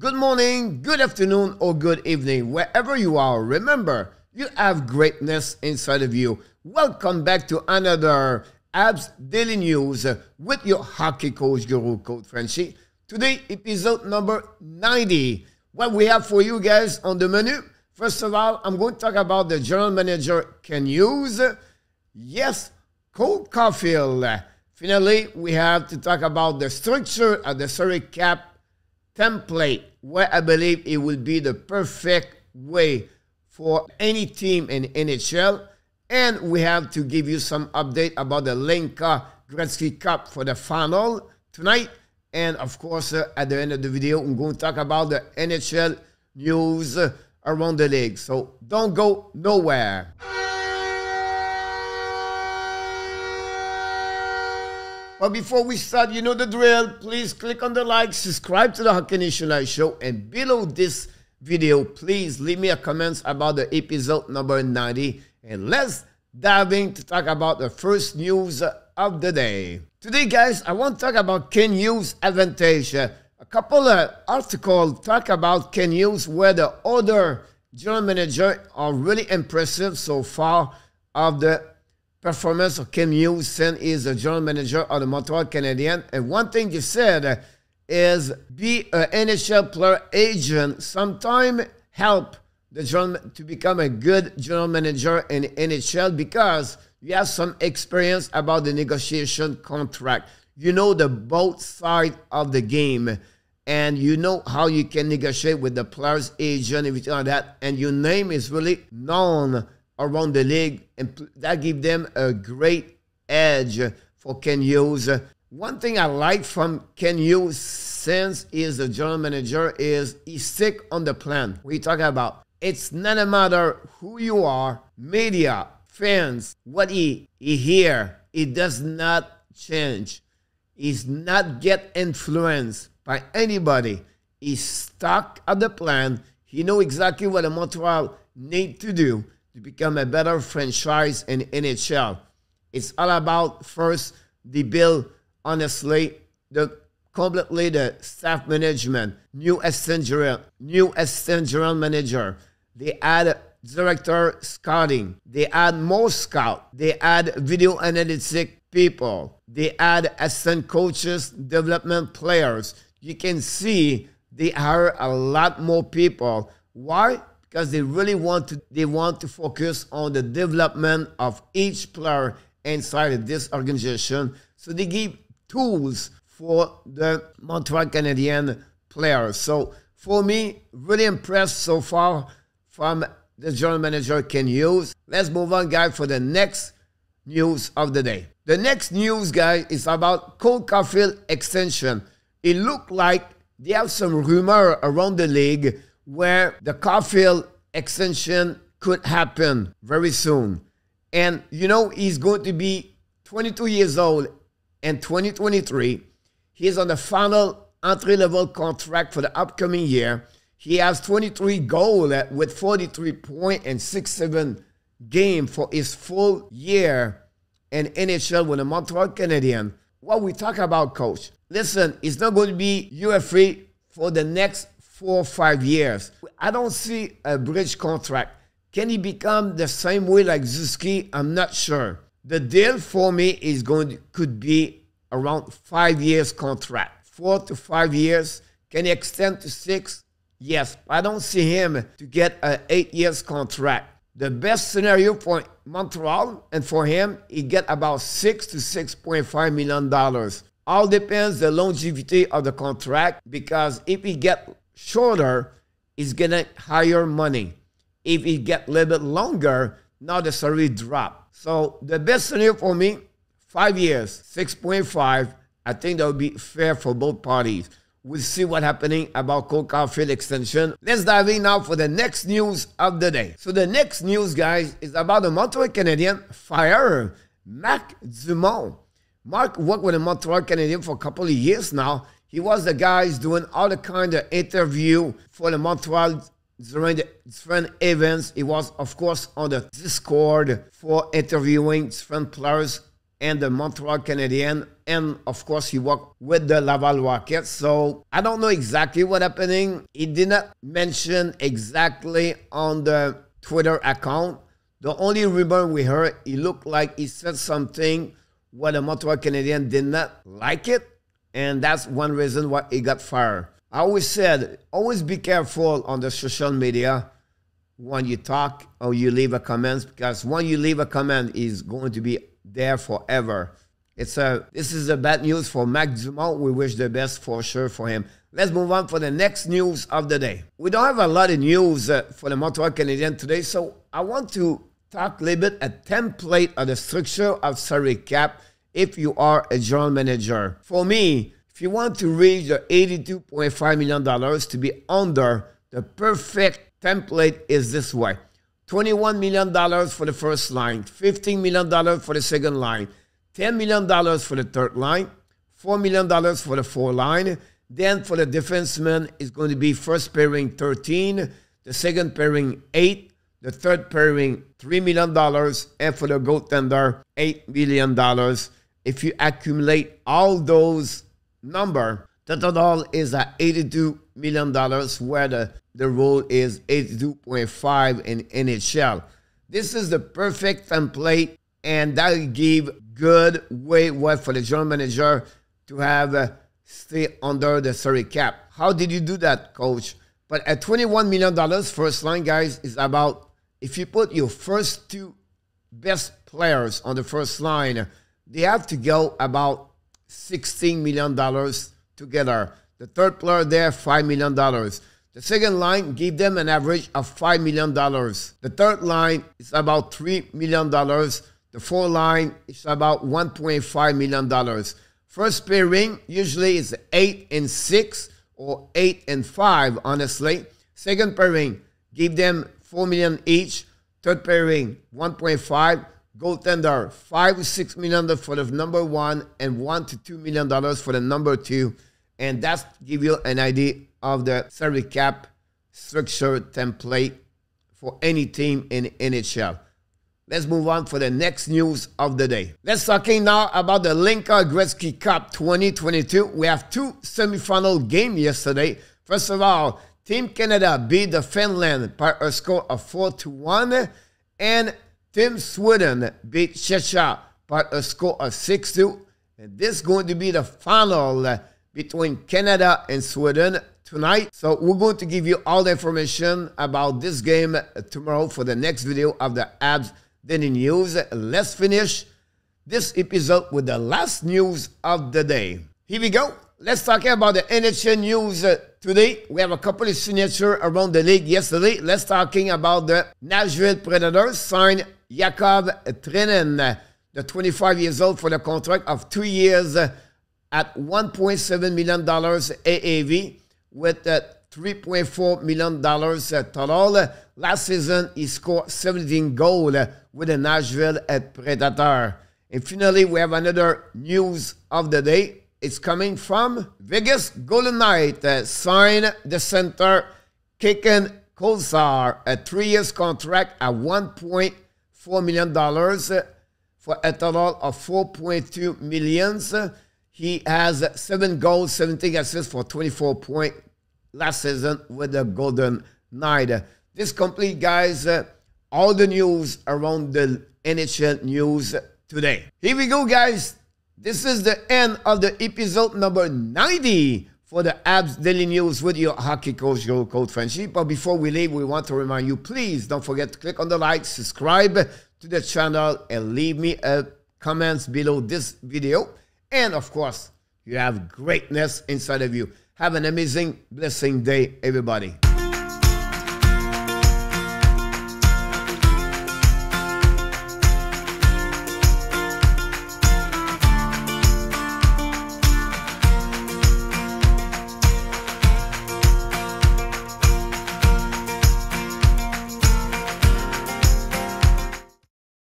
good morning, good afternoon, or good evening, wherever you are. Remember, you have greatness inside of you. Welcome back to another Habs Daily News with your hockey coach, Guru Coach Frenchy. Today, episode number 90. What we have for you guys on the menu. First of all, I'm going to talk about the general manager Kent Hughes. Yes, Cole Caufield. Finally, we have to talk about the structure of the salary cap template, where I believe it will be the perfect way for any team in NHL. And we have to give you some update about the Hlinka Gretzky Cup for the final tonight. And of course, uh, at the end of the video, I'm going to talk about the NHL news around the league. So don't go nowhere. But before we start, you know the drill. Please click on the like, subscribe to the Nation Live Show, and below this video, please leave me a comment about the episode number 90. And let's dive in to talk about the first news of the day. Today, guys, I want to talk about Kent Hughes' advantage. A couple of articles talk about Kent Hughes where the other general manager are really impressive so far of the performance of Kent Hughes since he's the general manager of the Montreal Canadiens. And one thing you said is be an NHL player agent, sometime help the general, to become a good general manager in NHL because you have some experience about the negotiation contract. You know the both side of the game and you know how you can negotiate with the player's agent, everything like that. And your name is really known around the league, and that give them a great edge for Kent Hughes. One thing I like from Kent Hughes since he's the general manager is he stick on the plan. We talk about it's not a matter who you are, media, fans, what he, he hear, it does not change. He's not get influenced by anybody. He's stuck at the plan. He know exactly what the Montreal need to do to become a better franchise in NHL. It's all about first the bill, honestly, the completely the staff management, new assistant general, new assistant general manager. They add director scouting. They add more scout. They add video analytic people. They add assistant coaches, development players. You can see they hire a lot more people. Why? Because they really want to they want to focus on the development of each player inside of this organization. So they give tools for the Montreal Canadian players. So for me, really impressed so far from the general manager Kent Hughes. Let's move on, guys, for the next news of the day. The next news, guys, is about Cole Caufield extension. It looked like they have some rumor around the league where the Caufield extension could happen very soon. And you know, he's going to be 22 years old in 2023. He's on the final entry level contract for the upcoming year. He has 23 goals with 43 points point and 67 game for his full year in NHL with the Montreal Canadiens. What we talk about, coach? Listen, it's not going to be UFA for the next four or five years. I don't see a bridge contract. Can he become the same way like Suzuki? I'm not sure. The deal for me is going to, could be around five years contract. Four to five years. Can he extend to six? Yes. I don't see him to get an eight years contract. The best scenario for Montreal and for him, he get about six to six point five million dollars. All depends the longevity of the contract because if he get shorter, he's gonna higher money. If he get a little bit longer, now the salary drop. So the best scenario for me, five years, 6.5. I think that would be fair for both parties. We'll see what happening about Cole Caufield extension. Let's dive in now for the next news of the day. So the next news, guys, is about the Montreal Canadian fire Marc Dumont. Mark worked with the Montreal Canadian for a couple of years now. He was the guys doing all the kind of interview for the Montreal during the different events. He was, of course, on the Discord for interviewing different players and the Montreal Canadiens. And of course, he worked with the Laval Rockets. So I don't know exactly what happening. He did not mention exactly on the Twitter account. The only rumor we heard, he looked like he said something where the Montreal Canadiens did not like it. And that's one reason why he got fired. I always said, always be careful on the social media when you talk or you leave a comment because when you leave a comment is going to be there forever. It's a this is a bad news for Marc Dumont. We wish the best for sure for him. Let's move on for the next news of the day. We don't have a lot of news uh, for the Montreal Canadiens today, so I want to talk a little bit a template of the structure of salary cap if you are a general manager. For me, if you want to reach the $82.5 million to be under the perfect template is this way. $21 million for the first line, $15 million for the second line, $10 million for the third line, $4 million for the fourth line. Then for the defenseman, it's going to be first pairing 13, the second pairing 8, the third pairing $3 million, and for the goaltender, $8 million. If you accumulate all those number, the total is at $82 million, where the, the rule is 82.5 in NHL. This is the perfect template, and that will give good way what for the general manager to have uh, stay under the salary cap. How did you do that, coach? But at $21 million, first line, guys, is about if you put your first two best players on the first line, they have to go about $16 million together. The third player there, $5 million. The second line give them an average of $5 million. The third line is about $3 million. The fourth line is about $1.5 million. First pairing usually is 8 and 6 or 8 and 5, honestly. Second pairing, give them 4 million each. Third pairing, 1.5 goaltender, five to six million dollars for the number one, and one to two million dollars for the number two, and that's give you an idea of the salary cap structure template for any team in NHL. Let's move on for the next news of the day. Let's talking now about the Hlinka Gretzky Cup 2022. We have two semifinal game yesterday. First of all, Team Canada beat the Finland by a score of 4 to 1 and Team Sweden beat Czechia by a score of 6 2. And this is going to be the final between Canada and Sweden tonight. So we're going to give you all the information about this game tomorrow for the next video of the Habs Daily News. Let's finish this episode with the last news of the day. Here we go. Let's talk about the NHL news uh, today. We have a couple of signatures around the league yesterday. Let's talking about the Nashville Predators signed Yakov Trenin, the 25 years old, for the contract of two years uh, at $1.7 million AAV with uh, $3.4 million total. Last season, he scored 17 goals with the Nashville Predator. And finally, we have another news of the day. It's coming from Vegas Golden Knight uh, signed the center Keegan Kolesar a three years contract at 1.4 $4 million for a total of 4.2 millions. He has seven goals, 17 assists for 24 points last season with the Golden Knight. This complete, guys, uh, all the news around the NHL news today. Here we go, guys. This is the end of the episode number 90 for the Habs Daily News with your hockey coach, Guru Coach Frenchy. But before we leave, we want to remind you, please don't forget to click on the like, subscribe to the channel, and leave me a comments below this video. And of course, you have greatness inside of you. Have an amazing, blessing day, everybody.